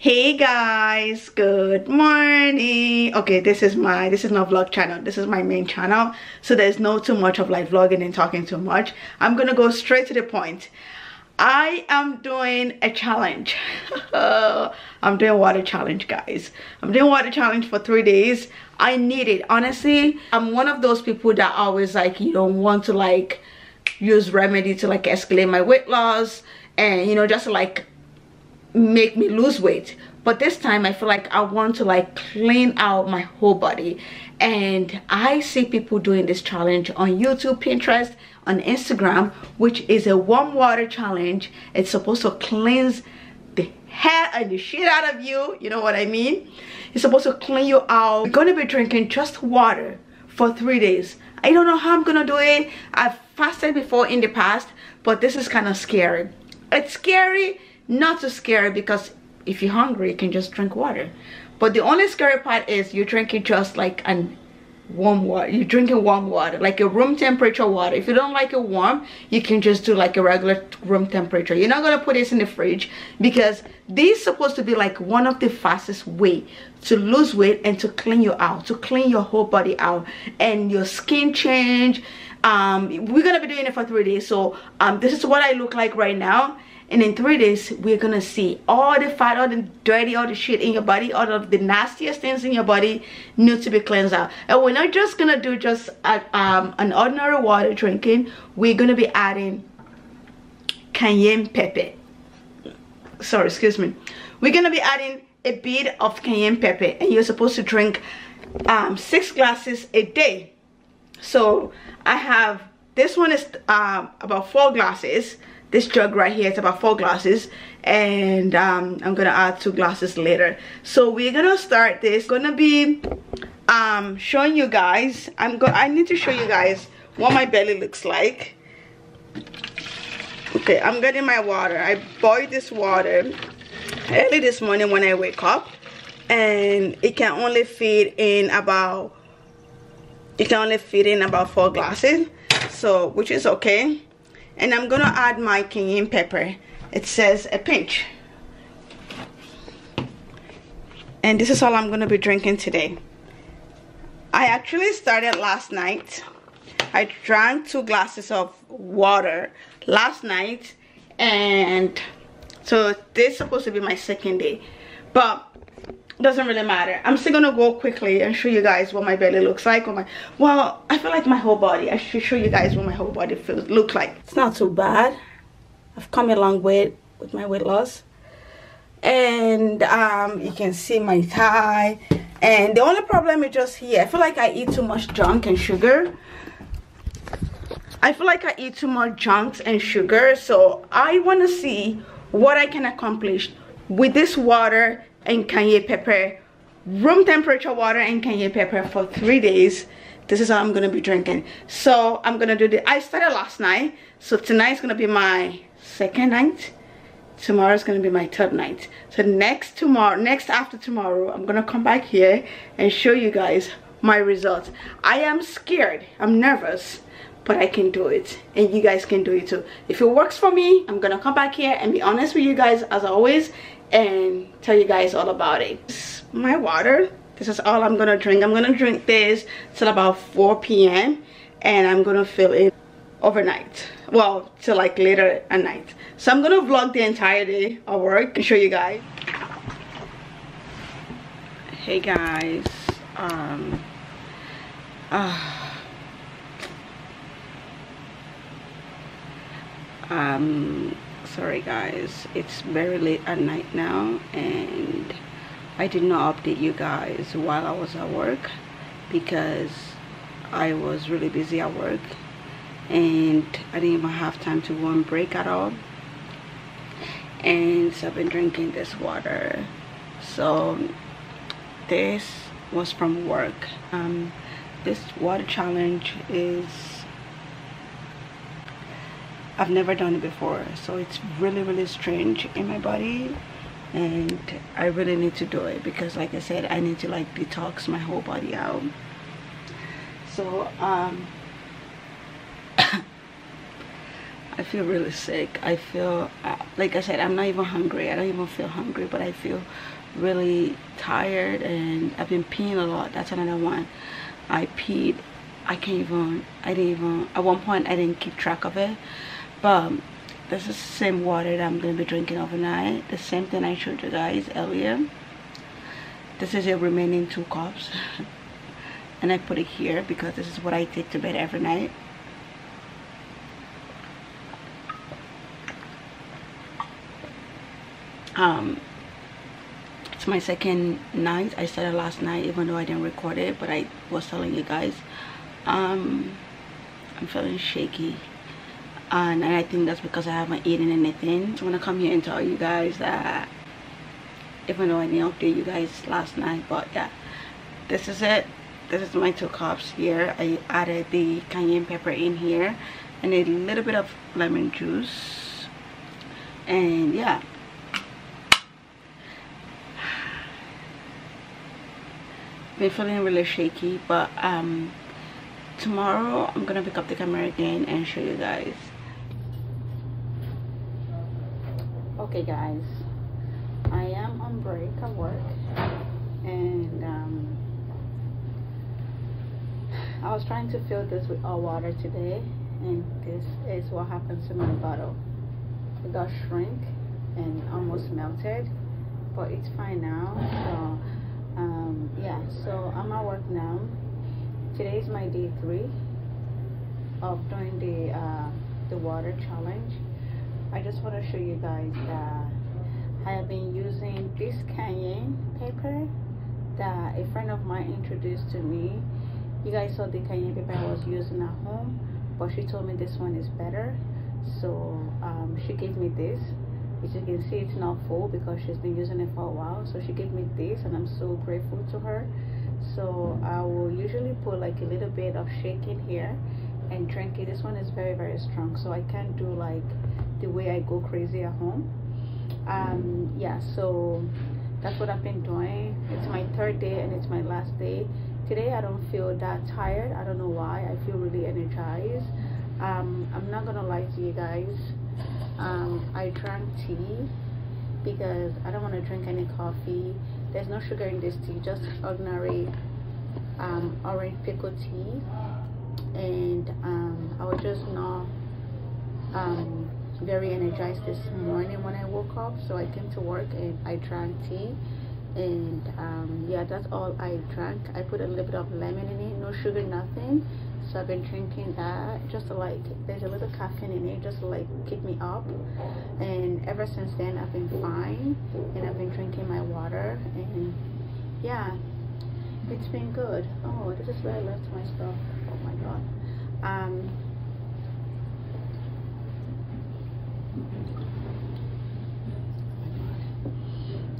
hey guys good morning. Okay this is my this is not vlog channel. This is my main channel. So there's no too much of like vlogging and talking too much. I'm gonna go straight to the point. I am doing a challenge. I'm doing water challenge guys. I'm doing water challenge for three days. I need it. Honestly i'm one of those people that always like you don't want to like use remedy to like escalate my weight loss and you know just like make me lose weight. But this time i feel like i want to like clean out my whole body. And i see people doing this challenge on youtube pinterest on instagram which is a warm water challenge. It's supposed to cleanse the hair and the shit out of you. You know what i mean? It's supposed to clean you out. You're gonna be drinking just water for three days. I don't know how i'm gonna do it. I've fasted before in the past but this is kind of scary. It's scary not so scary because if you're hungry you can just drink water. But the only scary part is you're drinking just like an warm water you're drinking warm water like a room temperature water. If you don't like it warm you can just do like a regular room temperature. You're not gonna put this in the fridge because this is supposed to be like one of the fastest way to lose weight and to clean you out to clean your whole body out and your skin change. Um we're gonna be doing it for three days so um this is what i look like right now and in three days we're gonna see all the fat all the dirty all the shit in your body all of the nastiest things in your body need to be cleansed out. And we're not just gonna do just a, um, an ordinary water drinking. We're gonna be adding cayenne pepper. Sorry excuse me. We're gonna be adding a bit of cayenne pepper and you're supposed to drink um, six glasses a day. So i have this one is um, about four glasses this jug right here it's about four glasses and um, i'm gonna add two glasses later. So we're gonna start this. Gonna be um, showing you guys. I'm go i need to show you guys what my belly looks like. Okay i'm getting my water. I boiled this water early this morning when i wake up and it can only fit in about it can only fit in about four glasses so which is okay and I'm gonna add my cayenne pepper. It says a pinch. And this is all I'm gonna be drinking today. I actually started last night. I drank two glasses of water last night. And so this is supposed to be my second day. But doesn't really matter. I'm still gonna go quickly and show you guys what my belly looks like or my well i feel like my whole body. I should show you guys what my whole body feels look like. It's not too bad. I've come a long way with my weight loss. And um you can see my thigh. And the only problem is just here. I feel like i eat too much junk and sugar. I feel like i eat too much junk and sugar. So i want to see what i can accomplish with this water and cayenne pepper room temperature water and cayenne pepper for three days. This is how i'm gonna be drinking. So i'm gonna do the i started last night. So tonight's gonna be my second night. Tomorrow's gonna be my third night. So next tomorrow next after tomorrow i'm gonna come back here and show you guys my results. I am scared. I'm nervous but I can do it. And you guys can do it too. If it works for me I'm gonna come back here and be honest with you guys as always and tell you guys all about it. My water this is all i'm gonna drink. I'm gonna drink this till about 4 p.m and i'm gonna fill it overnight. Well till like later at night. So i'm gonna vlog the entire day of work and show you guys. Hey guys. Um uh, um sorry guys. It's very late at night now and I did not update you guys while I was at work because I was really busy at work and I didn't even have time to go on break at all. And so I've been drinking this water. So this was from work. Um, this water challenge is I've never done it before so it's really really strange in my body and I really need to do it because like I said I need to like detox my whole body out so um I feel really sick. I feel, uh, like I said, I'm not even hungry. I don't even feel hungry, but I feel really tired and I've been peeing a lot. That's another one. I peed. I can't even, I didn't even, at one point I didn't keep track of it. But this is the same water that I'm going to be drinking overnight. The same thing I showed you guys earlier. This is the remaining two cups. and I put it here because this is what I take to bed every night. um it's my second night i started last night even though i didn't record it but i was telling you guys um i'm feeling shaky and, i think that's because i haven't eaten anything. So i want to come here and tell you guys that even though i didn't update you guys last night but yeah this is it. This is my two cups here. I added the cayenne pepper in here. And a little bit of lemon juice. And yeah. Been feeling really shaky but um tomorrow i'm gonna pick up the camera again and show you guys okay guys. I am on break at work and um i was trying to fill this with all water today and this is what happens to my bottle. It got shrink and almost melted but it's fine now so um, yeah so i'm at work now. Today is my day three of doing the uh, the water challenge i just want to show you guys that i have been using this cayenne paper that a friend of mine introduced to me. You guys saw the cayenne paper i was using at home but she told me this one is better. So um, she gave me this. As you can see it's not full because she's been using it for a while. So she gave me this and i'm so grateful to her. So i will usually put like a little bit of shaking here and drink it. This one is very very strong so i can't do like the way i go crazy at home. Um yeah so that's what i've been doing. It's my third day and it's my last day. Today i don't feel that tired. I don't know why. I feel really energized. Um i'm not gonna lie to you guys. Um, I drank tea because I don't want to drink any coffee. There's no sugar in this tea just ordinary um, orange pekoe tea. And um, I was just not um, very energized this morning when I woke up so I came to work and I drank tea. And um, yeah that's all I drank. I put a little bit of lemon in it no sugar nothing. So I've been drinking that. Just like there's a little caffeine in it just like keep me up. And ever since then I've been fine. And I've been drinking my water. And yeah it's been good. Oh this is where I left my stuff oh my god um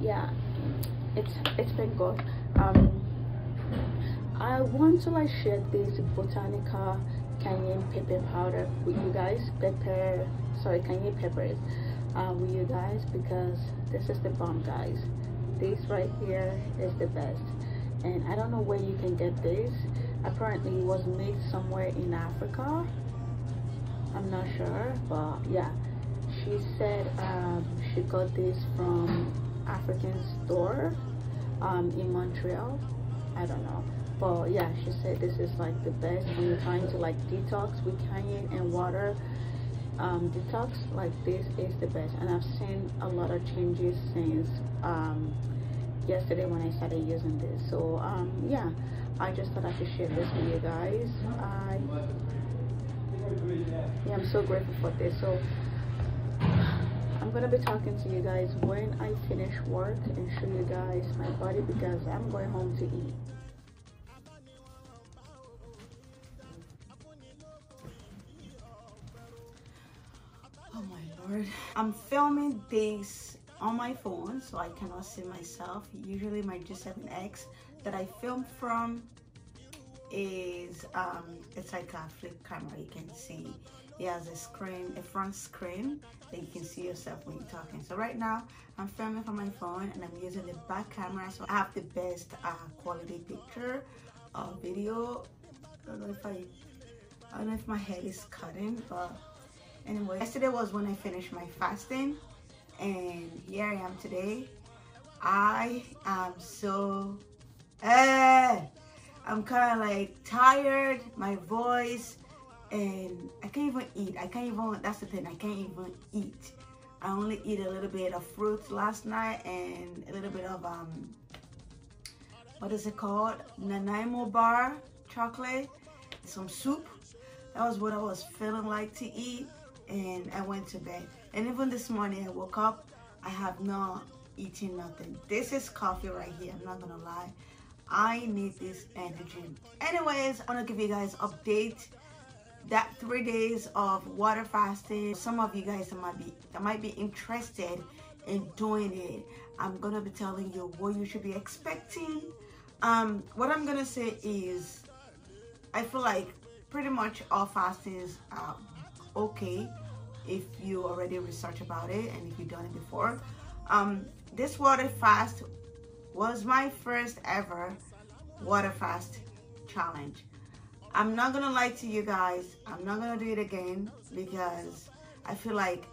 yeah it's it's been good. Um I want to like share this Botanica cayenne pepper powder with you guys. Pepper sorry cayenne peppers uh, with you guys because this is the bomb guys. This right here is the best. And I don't know where you can get this. Apparently it was made somewhere in Africa. I'm not sure but yeah. She said um, she got this from African store um, in Montreal. I don't know. But yeah she said this is like the best. When you're trying to like detox. With cayenne and water. Um, detox like this is the best. And I've seen a lot of changes since um, yesterday when I started using this. So um, yeah. I just thought I could share this with you guys. I yeah I'm so grateful for this. So I'm gonna be talking to you guys when I finish work and show you guys my body because I'm going home to eat. Oh my lord. I'm filming this on my phone so i cannot see myself. Usually my g7x that i film from is um it's like a flip camera you can see it has a screen a front screen that you can see yourself when you're talking. So right now i'm filming from my phone and i'm using the back camera so i have the best uh, quality picture or video. I don't know if i i don't know if my head is cutting but anyway. Yesterday was when i finished my fasting and here i am today. I am so uh, i'm kind of like tired. My voice and i can't even eat i can't even that's the thing i can't even eat i only eat a little bit of fruit last night and a little bit of um what is it called nanaimo bar chocolate some soup that was what i was feeling like to eat and I went to bed. And even this morning I woke up, I have not eaten nothing. This is coffee right here, I'm not gonna lie. I need this energy. Anyways, I wanna give you guys update that three days of water fasting. Some of you guys might be that might be interested in doing it. I'm gonna be telling you what you should be expecting. Um, what I'm gonna say is I feel like pretty much all fastings are okay if you already research about it and if you've done it before. Um, this water fast was my first ever water fast challenge. I'm not gonna lie to you guys. I'm not gonna do it again because I feel like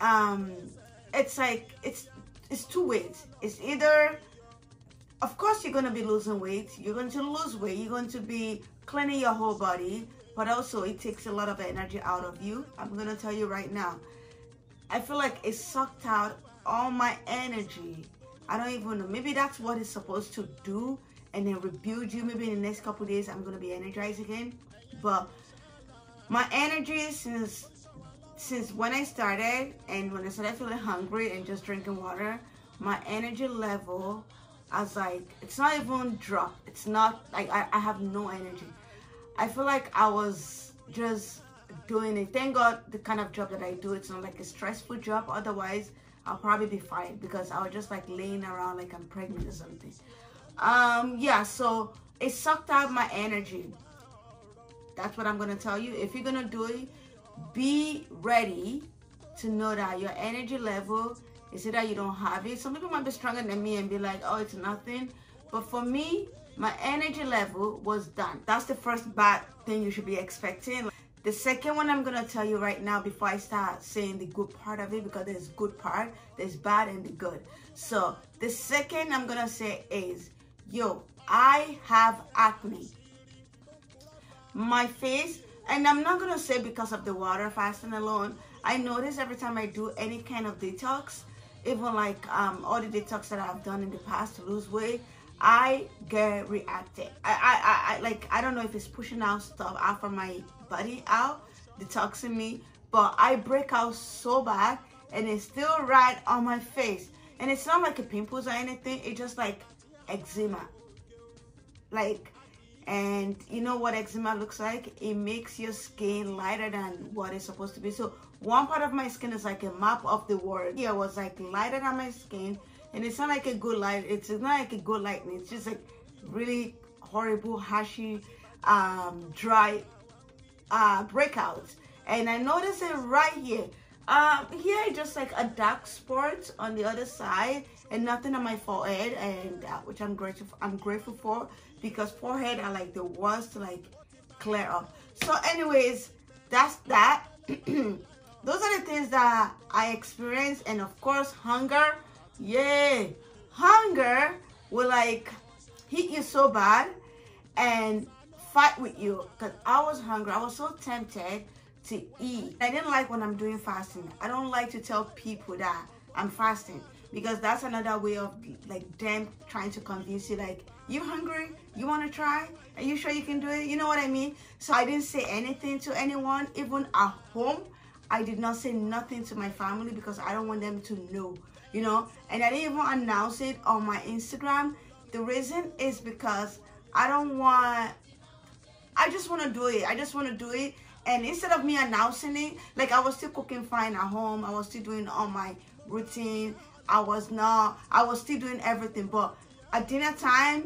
um it's like it's it's two ways. It's either of course you're gonna be losing weight, you're going to lose weight, you're going to be cleaning your whole body, but also it takes a lot of energy out of you. I'm gonna tell you right now. I feel like it sucked out all my energy. I don't even know. Maybe that's what it's supposed to do and then rebuild you. Maybe in the next couple days I'm gonna be energized again. But my energy since since when I started and when I started feeling hungry and just drinking water, my energy level I was like, it's not even drop. It's not like I, I have no energy. I feel like I was just doing it. Thank God the kind of job that I do, it's not like a stressful job. Otherwise, I'll probably be fired because I was just like laying around like I'm pregnant or something. Um, yeah, so it sucked out my energy. That's what I'm gonna tell you. If you're gonna do it, be ready to know that your energy level is that you don't have it. Some people might be stronger than me and be like, oh, it's nothing. But for me, my energy level was done. That's the first bad thing you should be expecting. The second one I'm gonna tell you right now before I start saying the good part of it because there's good part, there's bad and the good. So the second I'm gonna say is, yo, I have acne. My face, and I'm not gonna say because of the water fasting alone. I notice every time I do any kind of detox, even like um, all the detox that I've done in the past to lose weight, I get reacted. I, I, I, like, I don't know if it's pushing out stuff out from my body out, detoxing me, but I break out so bad and it's still right on my face. And it's not like a pimples or anything. It's just like eczema. Like, and you know what eczema looks like? It makes your skin lighter than what it's supposed to be. So one part of my skin is like a map of the world. Here was like lighter than my skin and it's not like a good light it's not like a good lightning it's just like really horrible hashy um dry uh breakouts and i noticed it right here um here I just like a dark spot on the other side and nothing on my forehead and uh, which i'm grateful i'm grateful for because forehead are like the worst to like clear up so anyways that's that those are the things that i experienced and of course hunger yeah. Hunger will like hit you so bad and fight with you. Because I was hungry. I was so tempted to eat. I didn't like when I'm doing fasting. I don't like to tell people that I'm fasting because that's another way of like them trying to convince you like you hungry? You want to try? Are you sure you can do it? You know what i mean? So i didn't say anything to anyone even at home. I did not say nothing to my family because i don't want them to know you know? And i didn't even announce it on my instagram. The reason is because i don't want i just want to do it. I just want to do it and instead of me announcing it like i was still cooking fine at home. I was still doing all my routine. I was not i was still doing everything. But at dinner time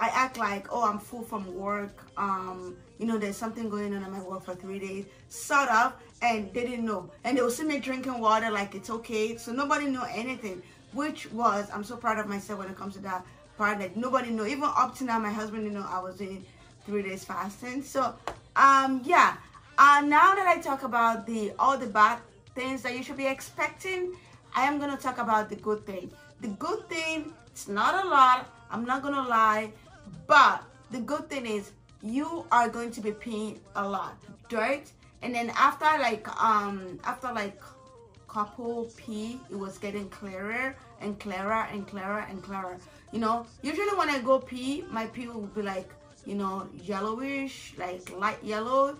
i act like oh i'm full from work. Um you know there's something going on at my work for three days. Sort of. And they didn't know. And they will see me drinking water like it's okay. So nobody knew anything which was i'm so proud of myself when it comes to that part. That nobody knew. Even up to now my husband didn't know i was doing three days fasting. So um yeah uh, now that I talk about the all the bad things that you should be expecting, I am gonna talk about the good thing. The good thing, it's not a lot, I'm not gonna lie, but the good thing is you are going to be peeing a lot, right? And then after like um after like couple pee, it was getting clearer and clearer and clearer and clearer. You know, usually when I go pee, my pee will be like, you know, yellowish, like light yellow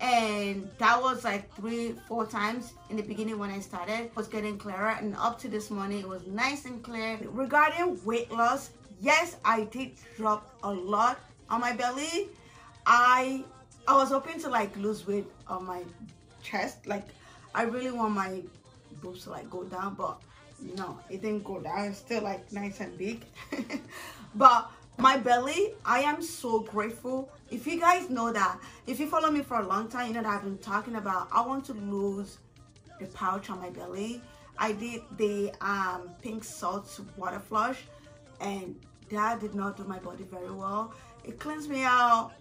and that was like three four times in the beginning when i started. It was getting clearer and up to this morning it was nice and clear. Regarding weight loss yes i did drop a lot on my belly. I i was hoping to like lose weight on my chest. Like i really want my boobs to like go down but no it didn't go down. It's still like nice and big. But my belly i am so grateful. If you guys know that if you follow me for a long time you know that i've been talking about i want to lose the pouch on my belly. I did the um, pink salt water flush and that did not do my body very well. It cleans me out.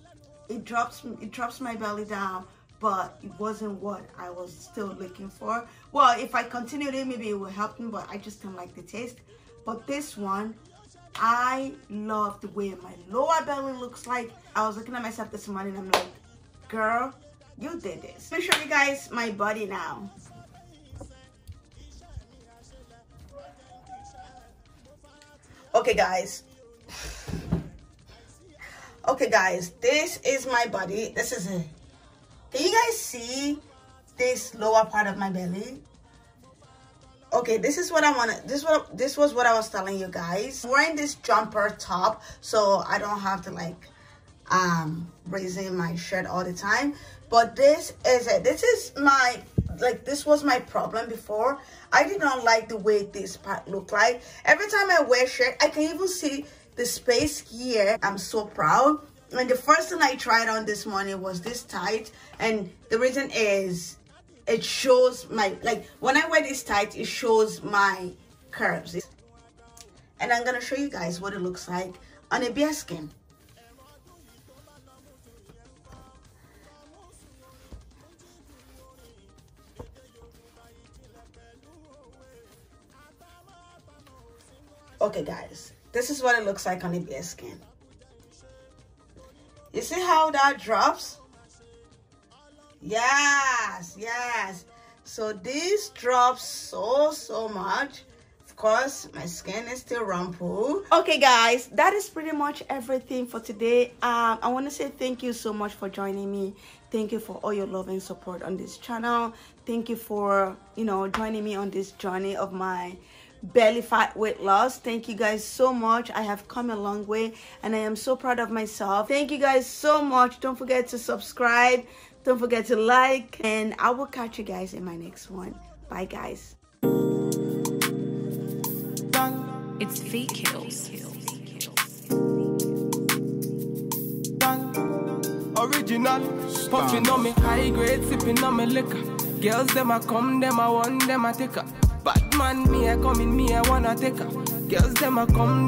It drops it drops my belly down but it wasn't what i was still looking for. Well if i continued it maybe it will help me but i just don't like the taste. But this one I love the way my lower belly looks like. I was looking at myself this morning and I'm like, girl, you did this. Let me show you guys my body now. Okay, guys. Okay, guys, this is my body. This is it. Can you guys see this lower part of my belly? Okay this is what i want to this what this was what i was telling you guys. I'm wearing this jumper top so i don't have to like um raising my shirt all the time. But this is it. This is my like this was my problem before. I did not like the way this part looked like. Every time i wear shirt i can even see the space here. I'm so proud. And the first thing i tried on this morning was this tight. And the reason is it shows my like when I wear this tight it shows my curves. And I'm gonna show you guys what it looks like on a bare skin. Okay guys this is what it looks like on a bare skin. You see how that drops yes yes. So this drops so so much. Of course my skin is still rumpled. Okay guys that is pretty much everything for today. Um i want to say thank you so much for joining me. Thank you for all your love and support on this channel. Thank you for you know joining me on this journey of my belly fat weight loss. Thank you guys so much. I have come a long way and i am so proud of myself. Thank you guys so much. Don't forget to subscribe don't forget to like, and I will catch you guys in my next one. Bye, guys. It's Feet Kills. Original, puffing on me high grade, sipping on me liquor. Girls, them a come, them a want, them a take her. Bad man, me a come in, me a wanna take her. Girls, them a come.